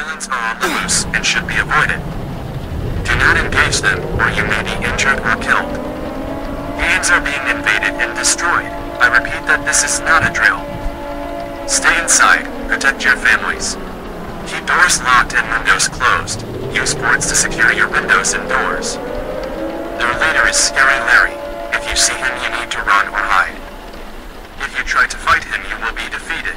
Villains are on the loose and should be avoided. Do not engage them, or you may be injured or killed. Games are being invaded and destroyed. I repeat that this is not a drill. Stay inside. Protect your families. Keep doors locked and windows closed. Use boards to secure your windows and doors. Their leader is Scary Larry. If you see him, you need to run or hide. If you try to fight him, you will be defeated.